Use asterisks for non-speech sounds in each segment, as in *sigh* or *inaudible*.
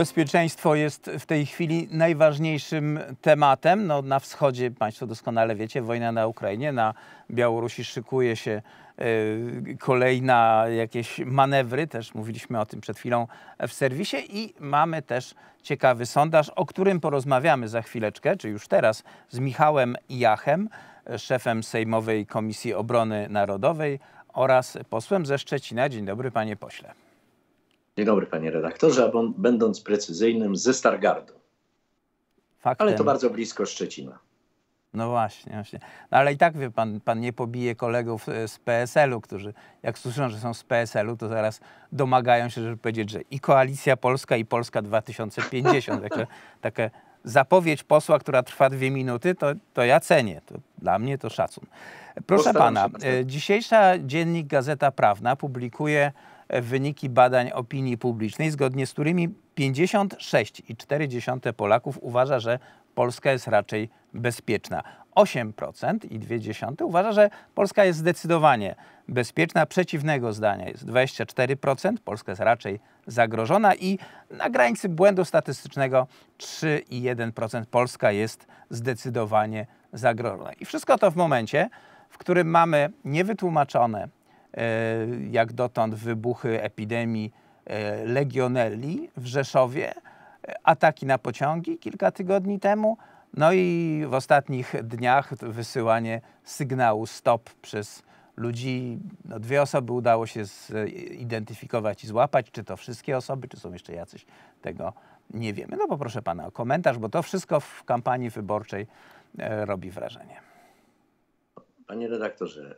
Bezpieczeństwo jest w tej chwili najważniejszym tematem. No, na wschodzie, Państwo doskonale wiecie, wojna na Ukrainie, na Białorusi szykuje się y, kolejna jakieś manewry, też mówiliśmy o tym przed chwilą w serwisie i mamy też ciekawy sondaż, o którym porozmawiamy za chwileczkę, czy już teraz, z Michałem Jachem, szefem Sejmowej Komisji Obrony Narodowej oraz posłem ze Szczecina. Dzień dobry, panie pośle. Dzień dobry, panie redaktorze, a będąc precyzyjnym, ze Stargardu. Faktem. Ale to bardzo blisko Szczecina. No właśnie, właśnie. No ale i tak wie pan, pan nie pobije kolegów e, z PSL-u, którzy jak słyszą, że są z PSL-u, to zaraz domagają się, żeby powiedzieć, że i Koalicja Polska, i Polska 2050. Także taka zapowiedź posła, która trwa dwie minuty, to, to ja cenię. To dla mnie to szacun. Proszę Postaram pana, e, dzisiejsza dziennik Gazeta Prawna publikuje wyniki badań opinii publicznej, zgodnie z którymi 56,4% Polaków uważa, że Polska jest raczej bezpieczna. 8,2% uważa, że Polska jest zdecydowanie bezpieczna. Przeciwnego zdania jest 24%. Polska jest raczej zagrożona i na granicy błędu statystycznego 3,1% Polska jest zdecydowanie zagrożona. I wszystko to w momencie, w którym mamy niewytłumaczone jak dotąd wybuchy epidemii e, legionelli w Rzeszowie, e, ataki na pociągi kilka tygodni temu, no i w ostatnich dniach wysyłanie sygnału stop przez ludzi. No dwie osoby udało się zidentyfikować i złapać. Czy to wszystkie osoby, czy są jeszcze jacyś, tego nie wiemy. No poproszę pana o komentarz, bo to wszystko w kampanii wyborczej robi wrażenie. Panie redaktorze,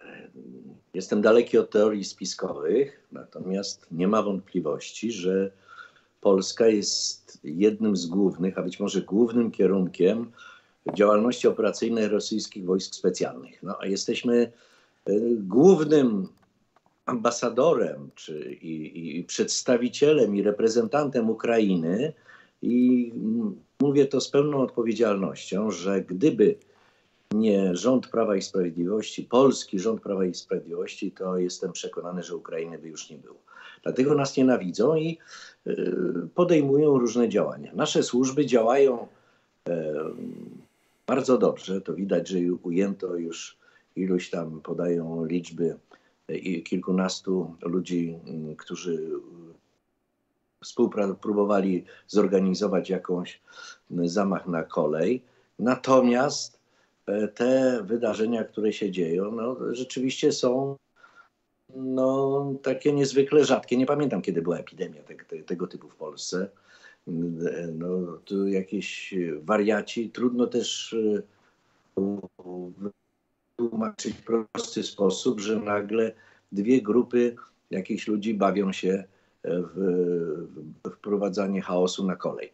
jestem daleki od teorii spiskowych, natomiast nie ma wątpliwości, że Polska jest jednym z głównych, a być może głównym kierunkiem działalności operacyjnej rosyjskich wojsk specjalnych. No, a jesteśmy e, głównym ambasadorem czy, i, i przedstawicielem i reprezentantem Ukrainy i mówię to z pełną odpowiedzialnością, że gdyby nie rząd Prawa i Sprawiedliwości, polski rząd Prawa i Sprawiedliwości, to jestem przekonany, że Ukrainy by już nie było. Dlatego nas nienawidzą i y, podejmują różne działania. Nasze służby działają e, bardzo dobrze. To widać, że ujęto już iluś tam podają liczby e, kilkunastu ludzi, którzy próbowali zorganizować jakąś zamach na kolej. Natomiast te wydarzenia, które się dzieją, no, rzeczywiście są no, takie niezwykle rzadkie. Nie pamiętam, kiedy była epidemia te, te, tego typu w Polsce. No, tu jakieś wariaci. Trudno też e, tłumaczyć w prosty sposób, że nagle dwie grupy jakichś ludzi bawią się w, w wprowadzanie chaosu na kolej.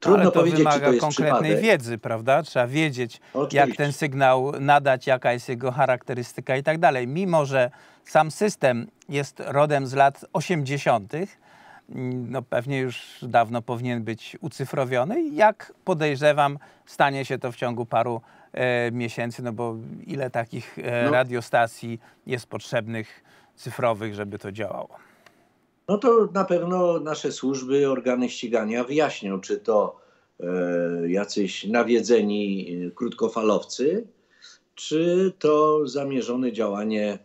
Trudno Ale to powiedzieć, wymaga to konkretnej przypadek. wiedzy, prawda? Trzeba wiedzieć, Oczywiście. jak ten sygnał nadać, jaka jest jego charakterystyka i tak dalej. Mimo, że sam system jest rodem z lat 80., no pewnie już dawno powinien być ucyfrowiony. Jak podejrzewam, stanie się to w ciągu paru e, miesięcy, no bo ile takich e, no. radiostacji jest potrzebnych cyfrowych, żeby to działało? No to na pewno nasze służby, organy ścigania wyjaśnią, czy to e, jacyś nawiedzeni e, krótkofalowcy, czy to zamierzone działanie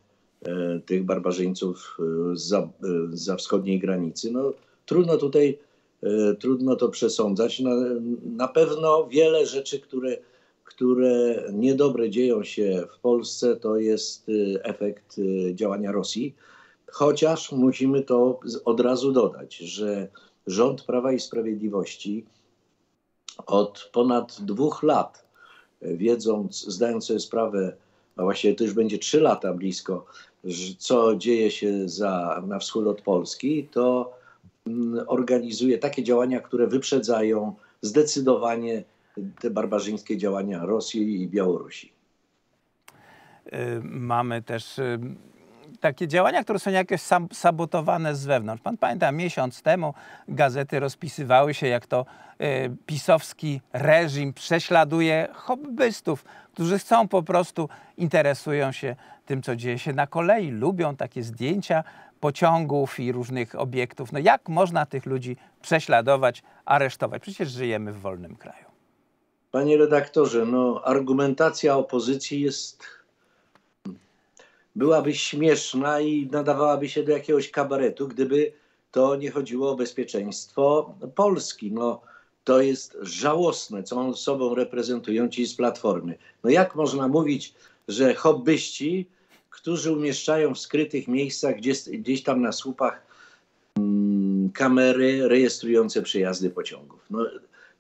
e, tych barbarzyńców za, za wschodniej granicy. No, trudno tutaj, trudno to przesądzać. Na, na pewno wiele rzeczy, które, które niedobre dzieją się w Polsce, to jest efekt działania Rosji Chociaż musimy to od razu dodać, że rząd Prawa i Sprawiedliwości od ponad dwóch lat, wiedząc, zdając sobie sprawę, a właściwie to już będzie trzy lata blisko, co dzieje się za, na wschód od Polski, to mm, organizuje takie działania, które wyprzedzają zdecydowanie te barbarzyńskie działania Rosji i Białorusi. Y, mamy też y, takie działania, które są jakieś sabotowane z wewnątrz. Pan pamięta, miesiąc temu gazety rozpisywały się, jak to y, pisowski reżim prześladuje hobbystów, którzy chcą po prostu, interesują się tym, co dzieje się na kolei, lubią takie zdjęcia pociągów i różnych obiektów. No jak można tych ludzi prześladować, aresztować? Przecież żyjemy w wolnym kraju. Panie redaktorze, no argumentacja opozycji jest byłaby śmieszna i nadawałaby się do jakiegoś kabaretu, gdyby to nie chodziło o bezpieczeństwo Polski. No, to jest żałosne, co sobą reprezentują ci z Platformy. No jak można mówić, że hobbyści, którzy umieszczają w skrytych miejscach, gdzieś, gdzieś tam na słupach, mm, kamery rejestrujące przejazdy pociągów. No,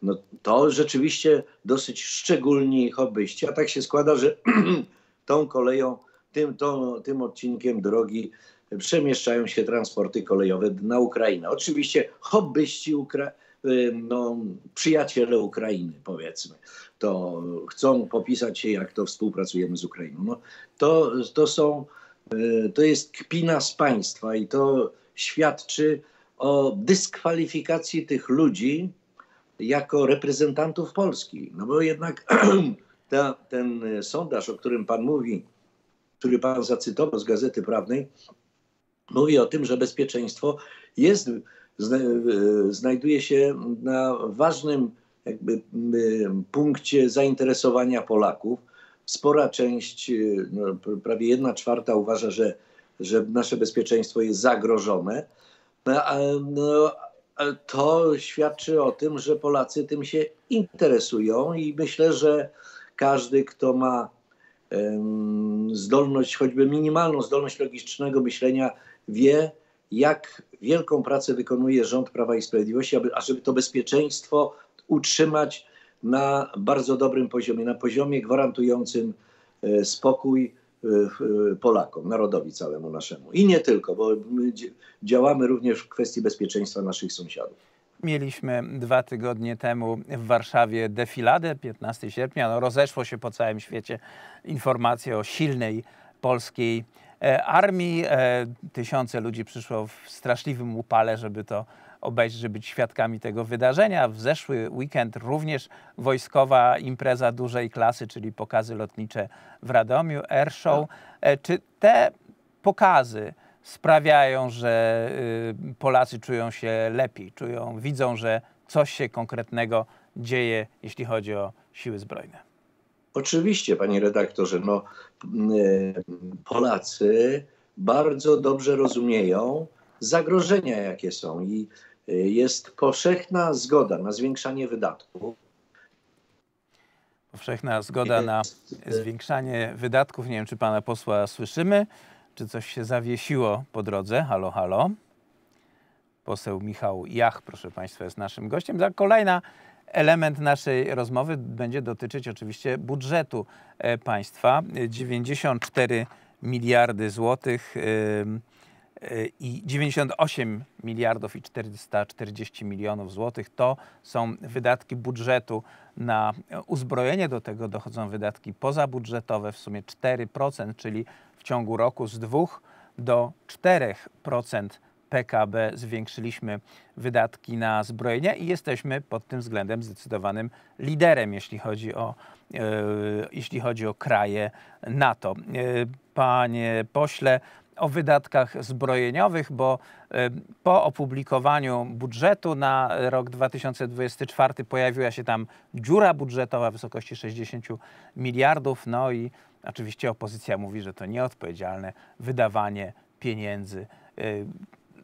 no to rzeczywiście dosyć szczególni hobbyści, a tak się składa, że *clears throat* tą koleją, tym, tą, tym odcinkiem drogi przemieszczają się transporty kolejowe na Ukrainę. Oczywiście hobbyści Ukra no, przyjaciele Ukrainy, powiedzmy, to chcą popisać się, jak to współpracujemy z Ukrainą. No, to, to są, y, to jest kpina z państwa i to świadczy o dyskwalifikacji tych ludzi jako reprezentantów Polski. No bo jednak *clears throat* ta, ten sondaż, o którym pan mówi, który pan zacytował z Gazety Prawnej, mówi o tym, że bezpieczeństwo jest, znajduje się na ważnym jakby punkcie zainteresowania Polaków. Spora część, no, prawie jedna czwarta uważa, że, że nasze bezpieczeństwo jest zagrożone. No, no, to świadczy o tym, że Polacy tym się interesują i myślę, że każdy, kto ma zdolność, choćby minimalną zdolność logicznego myślenia, wie, jak wielką pracę wykonuje rząd Prawa i Sprawiedliwości, aby, ażeby to bezpieczeństwo utrzymać na bardzo dobrym poziomie, na poziomie gwarantującym e, spokój e, e, Polakom, narodowi całemu naszemu. I nie tylko, bo my działamy również w kwestii bezpieczeństwa naszych sąsiadów. Mieliśmy dwa tygodnie temu w Warszawie defiladę, 15 sierpnia. No, rozeszło się po całym świecie informacje o silnej polskiej E, armii. E, tysiące ludzi przyszło w straszliwym upale, żeby to obejrzeć, żeby być świadkami tego wydarzenia. W zeszły weekend również wojskowa impreza dużej klasy, czyli pokazy lotnicze w Radomiu, Airshow. E, czy te pokazy sprawiają, że y, Polacy czują się lepiej, czują, widzą, że coś się konkretnego dzieje, jeśli chodzi o siły zbrojne? Oczywiście, panie redaktorze, no, e, Polacy bardzo dobrze rozumieją zagrożenia, jakie są i e, jest powszechna zgoda na zwiększanie wydatków. Powszechna zgoda na zwiększanie wydatków. Nie wiem, czy pana posła słyszymy, czy coś się zawiesiło po drodze. Halo, halo. Poseł Michał Jach, proszę państwa, jest naszym gościem. Za kolejna element naszej rozmowy będzie dotyczyć oczywiście budżetu e, państwa. 94 miliardy złotych e, i 98 miliardów i 440 milionów złotych to są wydatki budżetu na uzbrojenie. Do tego dochodzą wydatki pozabudżetowe w sumie 4%, czyli w ciągu roku z 2 do 4% PKB zwiększyliśmy wydatki na zbrojenia i jesteśmy pod tym względem zdecydowanym liderem, jeśli chodzi o, e, jeśli chodzi o kraje NATO. E, panie pośle, o wydatkach zbrojeniowych, bo po opublikowaniu budżetu na rok 2024 pojawiła się tam dziura budżetowa w wysokości 60 miliardów. No i oczywiście opozycja mówi, że to nieodpowiedzialne wydawanie pieniędzy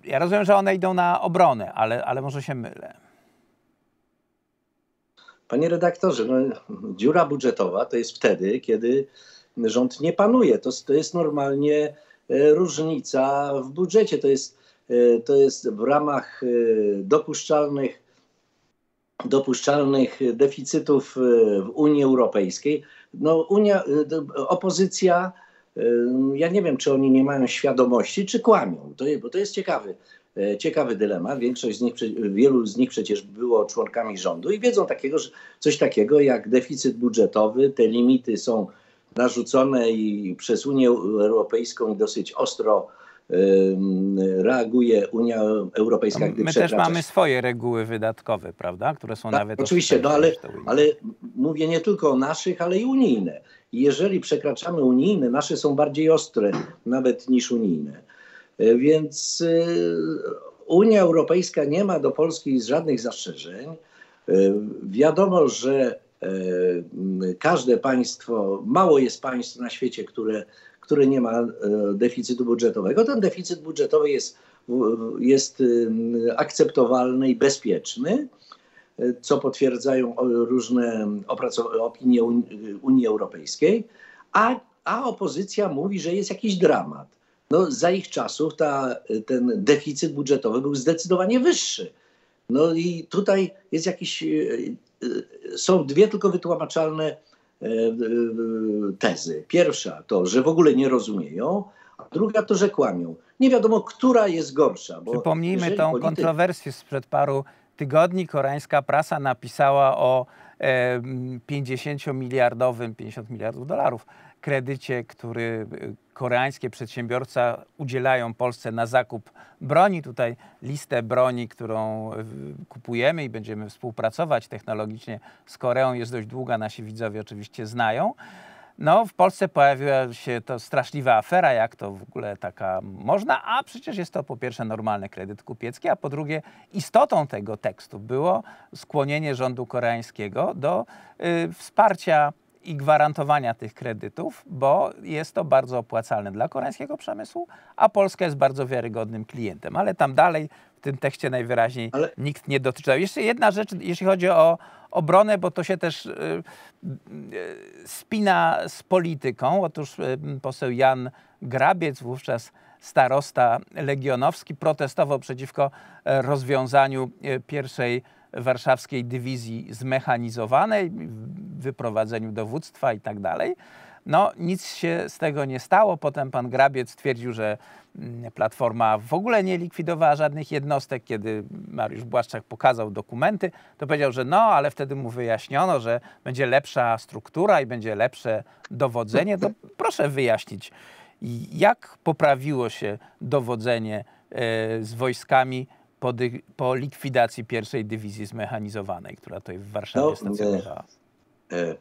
ja rozumiem, że one idą na obronę, ale, ale może się mylę. Panie redaktorze, no, dziura budżetowa to jest wtedy, kiedy rząd nie panuje. To, to jest normalnie różnica w budżecie. To jest, e, to jest w ramach e, dopuszczalnych, dopuszczalnych deficytów w Unii Europejskiej. No, Unia, opozycja ja nie wiem, czy oni nie mają świadomości, czy kłamią, to, bo to jest ciekawy, e, ciekawy dylemat. Większość z nich, wielu z nich przecież było członkami rządu i wiedzą takiego, coś takiego jak deficyt budżetowy, te limity są narzucone i przez Unię Europejską i dosyć ostro reaguje Unia Europejska, gdy My też mamy swoje reguły wydatkowe, prawda, które są tak, nawet... Oczywiście, no ale, ale mówię nie tylko o naszych, ale i unijne. Jeżeli przekraczamy unijne, nasze są bardziej ostre nawet niż unijne. Więc Unia Europejska nie ma do Polski żadnych zastrzeżeń. Wiadomo, że każde państwo, mało jest państw na świecie, które, które nie ma deficytu budżetowego. Ten deficyt budżetowy jest, jest akceptowalny i bezpieczny co potwierdzają różne opinie Unii Europejskiej, a, a opozycja mówi, że jest jakiś dramat. No, za ich czasów ta, ten deficyt budżetowy był zdecydowanie wyższy. No i tutaj jest jakiś, e, e, są dwie tylko wytłumaczalne e, tezy. Pierwsza to, że w ogóle nie rozumieją, a druga to, że kłamią. Nie wiadomo, która jest gorsza. Bo Przypomnijmy tą polityk... kontrowersję sprzed paru tygodni koreańska prasa napisała o 50 miliardowym, 50 miliardów dolarów kredycie, który koreańskie przedsiębiorca udzielają Polsce na zakup broni. Tutaj listę broni, którą e, kupujemy i będziemy współpracować technologicznie z Koreą jest dość długa, nasi widzowie oczywiście znają. No, w Polsce pojawiła się to straszliwa afera, jak to w ogóle taka można, a przecież jest to po pierwsze normalny kredyt kupiecki, a po drugie istotą tego tekstu było skłonienie rządu koreańskiego do y, wsparcia i gwarantowania tych kredytów, bo jest to bardzo opłacalne dla koreańskiego przemysłu, a Polska jest bardzo wiarygodnym klientem. Ale tam dalej w tym tekście najwyraźniej Ale... nikt nie dotyczył. Jeszcze jedna rzecz, jeśli chodzi o obronę, bo to się też y, y, spina z polityką. Otóż y, poseł Jan Grabiec, wówczas starosta legionowski, protestował przeciwko e, rozwiązaniu e, pierwszej warszawskiej dywizji zmechanizowanej, wyprowadzeniu dowództwa i tak dalej. No, nic się z tego nie stało. Potem pan Grabiec stwierdził, że mm, Platforma w ogóle nie likwidowała żadnych jednostek. Kiedy Mariusz Błaszczak pokazał dokumenty, to powiedział, że no, ale wtedy mu wyjaśniono, że będzie lepsza struktura i będzie lepsze dowodzenie. To proszę wyjaśnić, jak poprawiło się dowodzenie e, z wojskami po, po likwidacji pierwszej dywizji zmechanizowanej, która tutaj w Warszawie no, stacjonowała? E,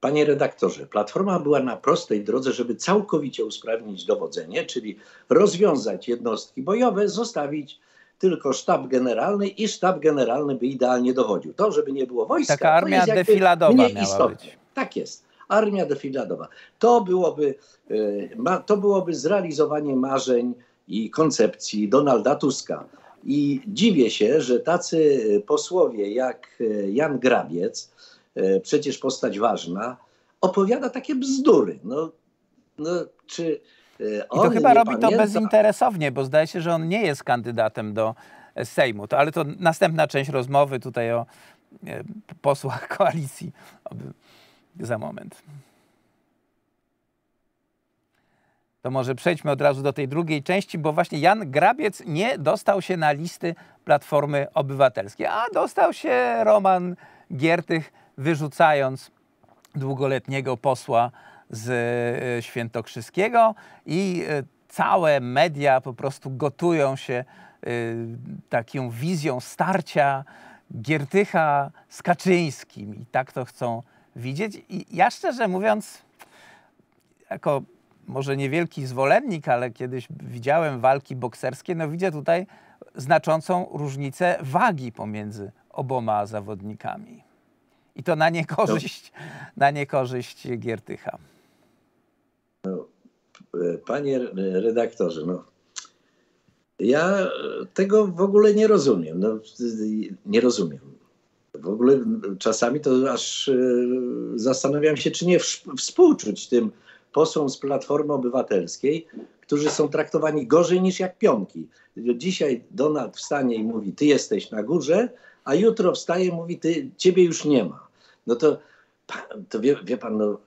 panie redaktorze, Platforma była na prostej drodze, żeby całkowicie usprawnić dowodzenie, czyli rozwiązać jednostki bojowe, zostawić tylko sztab generalny i sztab generalny by idealnie dowodził. To, żeby nie było wojska, Taka armia defiladowa miała istotne. być. Tak jest. Armia defiladowa. To byłoby, e, to byłoby zrealizowanie marzeń i koncepcji Donalda Tuska. I dziwię się, że tacy posłowie jak e, Jan Grabiec, przecież postać ważna, opowiada takie bzdury. No, no czy e, on I to chyba robi pamięta... to bezinteresownie, bo zdaje się, że on nie jest kandydatem do Sejmu. To, ale to następna część rozmowy tutaj o posłach *laughs* koalicji za moment. To może przejdźmy od razu do tej drugiej części, bo właśnie Jan Grabiec nie dostał się na listy Platformy Obywatelskiej, a dostał się Roman Giertych, wyrzucając długoletniego posła z e, Świętokrzyskiego i e, całe media po prostu gotują się e, taką wizją starcia Giertycha z Kaczyńskim i tak to chcą widzieć. I ja szczerze mówiąc, jako może niewielki zwolennik, ale kiedyś widziałem walki bokserskie, no widzę tutaj znaczącą różnicę wagi pomiędzy oboma zawodnikami. I to na niekorzyść, no. na niekorzyść Giertycha. No, panie redaktorze, no, ja tego w ogóle nie rozumiem. No, nie rozumiem. W ogóle czasami to aż e, zastanawiam się, czy nie współczuć tym posłom z Platformy Obywatelskiej, którzy są traktowani gorzej niż jak pionki. Dzisiaj Donald wstanie i mówi, ty jesteś na górze, a jutro wstaje i mówi, ty, ciebie już nie ma. No to, to wie, wie pan, no,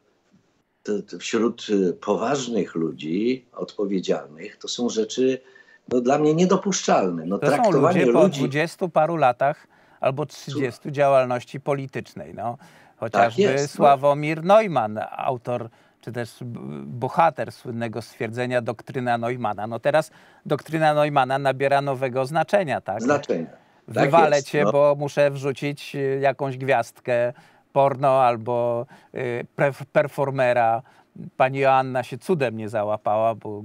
to, to wśród y, poważnych ludzi, odpowiedzialnych, to są rzeczy no, dla mnie niedopuszczalne. No, to traktowanie są ludzie po ludzi... 20 paru latach albo 30 działalności politycznej. No. Chociażby tak jest, no. Sławomir. Neumann, autor czy też bohater słynnego stwierdzenia doktryna Neumana. No teraz doktryna Neumana nabiera nowego znaczenia, tak? Znaczenia. Tak Wywalę jest, cię, no. bo muszę wrzucić y, jakąś gwiazdkę porno albo y, performera. Pani Joanna się cudem nie załapała, bo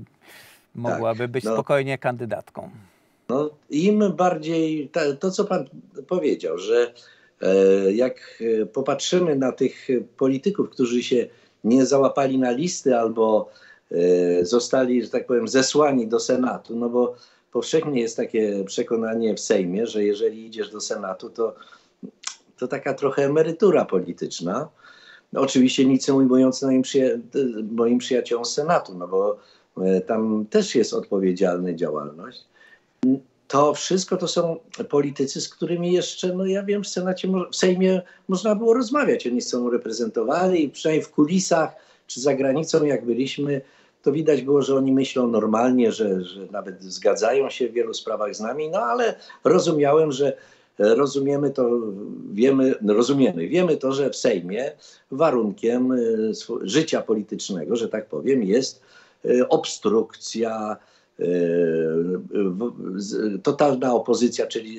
mogłaby tak, być no, spokojnie kandydatką. No, Im bardziej to, to, co pan powiedział, że e, jak e, popatrzymy na tych polityków, którzy się nie załapali na listy albo e, zostali, że tak powiem, zesłani do Senatu, no bo powszechnie jest takie przekonanie w Sejmie, że jeżeli idziesz do Senatu, to, to taka trochę emerytura polityczna. No, oczywiście nic nie moim, przyja moim przyjaciołom z Senatu, no bo e, tam też jest odpowiedzialna działalność. To wszystko to są politycy, z którymi jeszcze, no ja wiem, w Senacie, w Sejmie można było rozmawiać. Oni są reprezentowani, przynajmniej w kulisach czy za granicą, jak byliśmy, to widać było, że oni myślą normalnie, że, że nawet zgadzają się w wielu sprawach z nami, no ale rozumiałem, że rozumiemy to, wiemy, rozumiemy, wiemy to, że w Sejmie warunkiem y, życia politycznego, że tak powiem, jest y, obstrukcja, y, totalna opozycja, czyli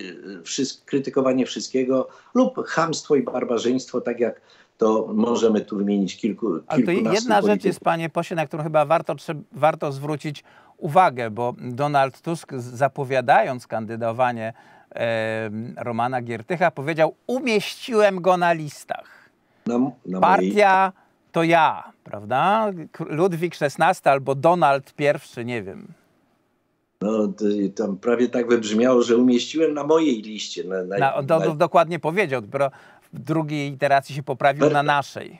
krytykowanie wszystkiego lub chamstwo i barbarzyństwo, tak jak to możemy tu wymienić kilku Ale to jedna rzecz jest, panie posie, na którą chyba warto, warto zwrócić uwagę, bo Donald Tusk zapowiadając kandydowanie Romana Giertycha powiedział, umieściłem go na listach. Na, na Partia to ja, prawda? Ludwik XVI albo Donald I, nie wiem. No, tam prawie tak wybrzmiało, że umieściłem na mojej liście. Na, na, na, do, do, dokładnie powiedział, dopiero w drugiej iteracji się poprawił na naszej.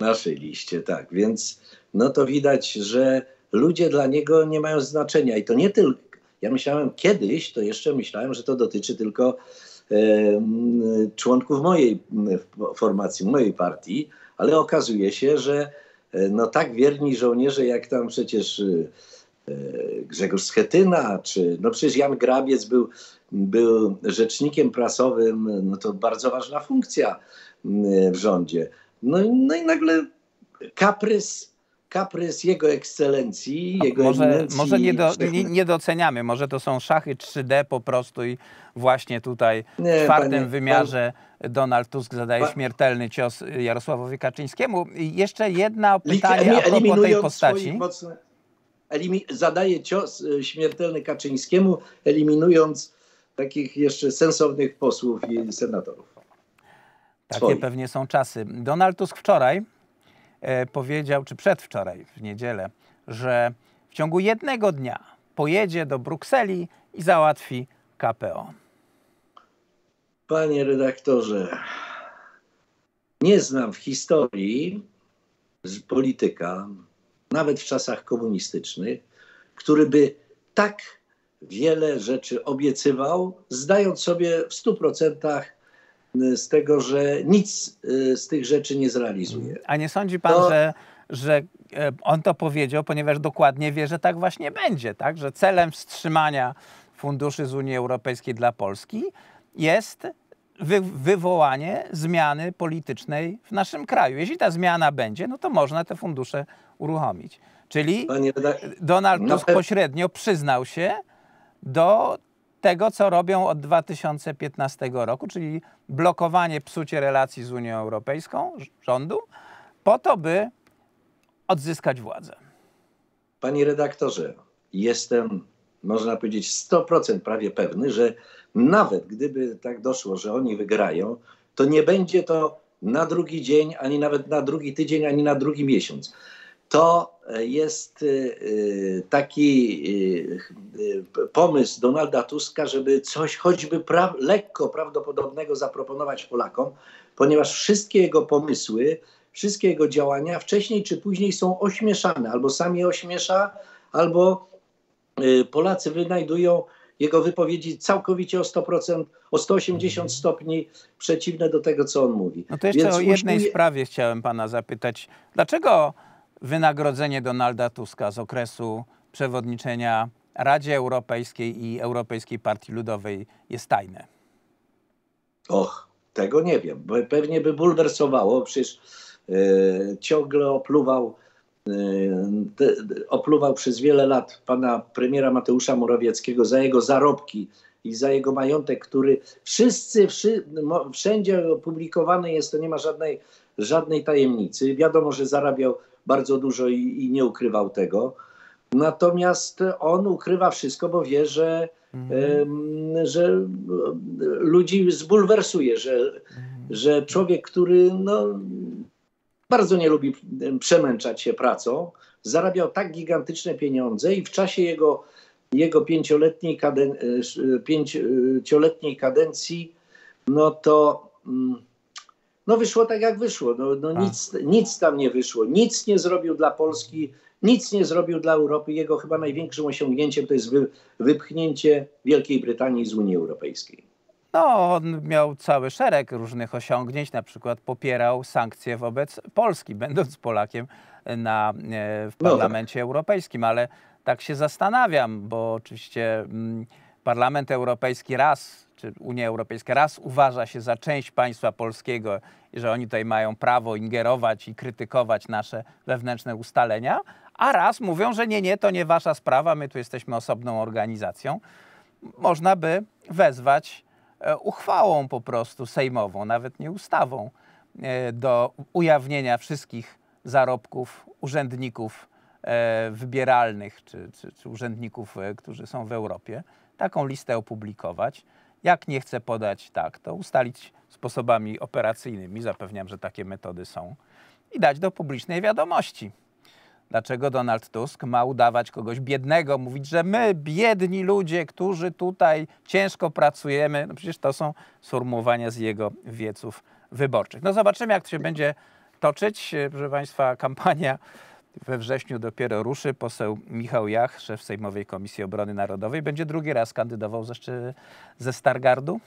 Naszej liście, tak. Więc no to widać, że ludzie dla niego nie mają znaczenia. I to nie tylko. Ja myślałem kiedyś, to jeszcze myślałem, że to dotyczy tylko e, członków mojej formacji, mojej partii, ale okazuje się, że e, no tak wierni żołnierze, jak tam przecież e, Grzegorz Schetyna, czy no przecież Jan Grabiec był był rzecznikiem prasowym, no to bardzo ważna funkcja mm, w rządzie. No, no i nagle kaprys, kaprys jego ekscelencji, jego może. Może nie, do, nie, nie, doceniamy, może to są szachy 3D po prostu i właśnie tutaj nie, w czwartym panie, wymiarze pan... Donald Tusk zadaje pan... śmiertelny cios Jarosławowi Kaczyńskiemu. I jeszcze jedno pytanie a propos tej postaci. Mocno, zadaje cios e, śmiertelny Kaczyńskiemu, eliminując takich jeszcze sensownych posłów i senatorów. Takie Swoich. pewnie są czasy. Donald Tusk wczoraj powiedział, czy przedwczoraj, w niedzielę, że w ciągu jednego dnia pojedzie do Brukseli i załatwi KPO. Panie redaktorze, nie znam w historii polityka, nawet w czasach komunistycznych, który by tak wiele rzeczy obiecywał, zdając sobie w stu procentach y, z tego, że nic y, z tych rzeczy nie zrealizuje. A nie sądzi pan, to... że, że e, on to powiedział, ponieważ dokładnie wie, że tak właśnie będzie, tak? że celem wstrzymania funduszy z Unii Europejskiej dla Polski jest wy, wywołanie zmiany politycznej w naszym kraju. Jeśli ta zmiana będzie, no to można te fundusze uruchomić. Czyli Donald Tusk pośrednio przyznał się, do tego, co robią od 2015 roku, czyli blokowanie, psucie relacji z Unią Europejską, rządu, po to, by odzyskać władzę. Panie redaktorze, jestem, można powiedzieć, 100% prawie pewny, że nawet gdyby tak doszło, że oni wygrają, to nie będzie to na drugi dzień, ani nawet na drugi tydzień, ani na drugi miesiąc to jest y, y, taki pomysł Donalda Tuska, żeby coś choćby pra lekko prawdopodobnego zaproponować Polakom, ponieważ wszystkie jego pomysły, wszystkie jego działania wcześniej czy później są ośmieszane, albo sami ośmiesza, albo Polacy wynajdują jego wypowiedzi całkowicie o 100%, o 180 stopni przeciwne do tego, co on mówi. No to jeszcze Więc o jednej sprawie chciałem pana zapytać. Dlaczego wynagrodzenie Donalda Tuska z okresu przewodniczenia Radzie Europejskiej i Europejskiej Partii Ludowej jest tajne? Och, tego nie wiem. Pewnie by bulwersowało, przecież e, ciągle opluwał, e, opluwał przez wiele lat pana premiera Mateusza Morawieckiego za jego zarobki i za jego majątek, który wszyscy, wszy, wszędzie opublikowany jest, to nie ma żadnej, żadnej tajemnicy. Wiadomo, że zarabiał bardzo dużo i, i nie ukrywał tego. Natomiast on ukrywa wszystko, bo wie, że, em, że e, ludzi zbulwersuje, że, że człowiek, który no, bardzo nie lubi przemęczać się pracą, zarabiał tak gigantyczne pieniądze i w czasie jego, jego pięcioletniej, kaden, e, pięcioletniej kadencji, no to mm, no wyszło tak, jak wyszło. No, no nic, nic tam nie wyszło. Nic nie zrobił dla Polski, nic nie zrobił dla Europy. Jego chyba największym osiągnięciem to jest wy, wypchnięcie Wielkiej Brytanii z Unii Europejskiej. No, on miał cały szereg różnych osiągnięć, na przykład popierał sankcje wobec Polski, będąc Polakiem na, e, w No. Parlamencie Europejskim, ale tak się zastanawiam, bo oczywiście mm, Parlament Europejski raz, czy Unia Europejska raz uważa się za część państwa polskiego i że oni tutaj mają prawo ingerować i krytykować nasze wewnętrzne ustalenia, a raz mówią, że nie, nie, to nie wasza sprawa, my tu jesteśmy osobną organizacją. Można by wezwać e, uchwałą po prostu sejmową, nawet nie ustawą, e, do ujawnienia wszystkich zarobków urzędników e, wybieralnych czy, czy, czy urzędników, którzy są w Europie. Taką listę opublikować. Jak nie chce podać tak, to ustalić sposobami operacyjnymi, zapewniam, że takie metody są, i dać do publicznej wiadomości. Dlaczego Donald Tusk ma udawać kogoś biednego, mówić, że my, biedni ludzie, którzy tutaj ciężko pracujemy? No przecież to są sformułowania z jego wieców wyborczych. No zobaczymy, jak to się będzie toczyć. Proszę Państwa, kampania we wrześniu dopiero ruszy. Poseł Michał Jach, szef Sejmowej Komisji Obrony Narodowej, będzie drugi raz kandydował ze, ze Stargardu.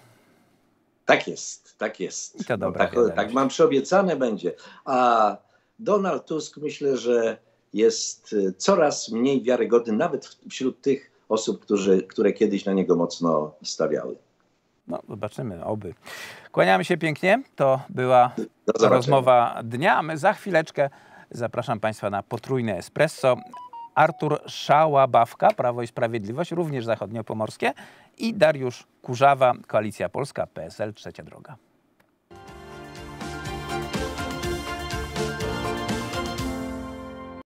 Tak jest, tak jest. I to dobra tak, wiadomość. tak mam przyobiecane będzie. A Donald Tusk myślę, że jest y, coraz mniej wiarygodny, nawet wśród tych osób, którzy, które kiedyś na niego mocno stawiały. No, zobaczymy, oby. Kłaniamy się pięknie. To była rozmowa dnia. My za chwileczkę zapraszam Państwa na potrójne espresso. Artur Szałabawka, Prawo i Sprawiedliwość, również zachodniopomorskie i Dariusz Kurzawa, Koalicja Polska, PSL, Trzecia Droga.